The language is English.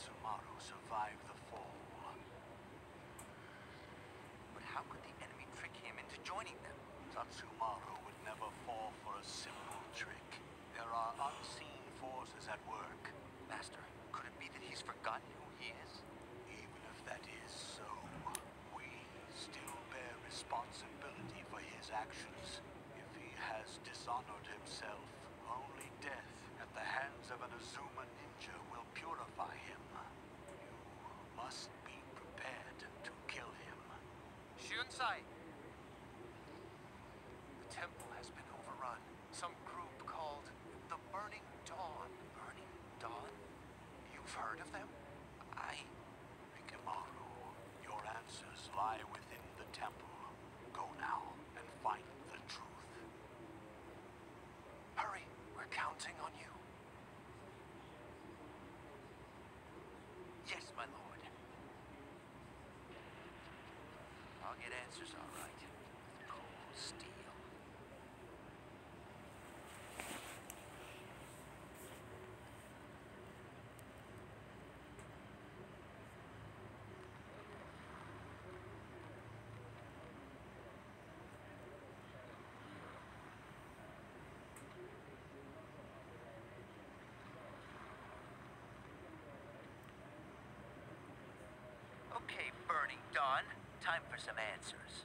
Tatsumaru survive the fall. But how could the enemy trick him into joining them? Tatsumaru would never fall for a simple trick. There are unseen forces at work. Master, could it be that he's forgotten who he is? Even if that is so, we still bear responsibility for his actions. If he has dishonored himself, must be prepared to kill him. Shunsai! The temple has been overrun. Some group called the Burning Dawn. Burning Dawn? You've heard of them? I... Rikimaru, your answers lie within the temple. Go now and find the I'll answers all right. Cold steel. Okay, Burning Dawn. Time for some answers.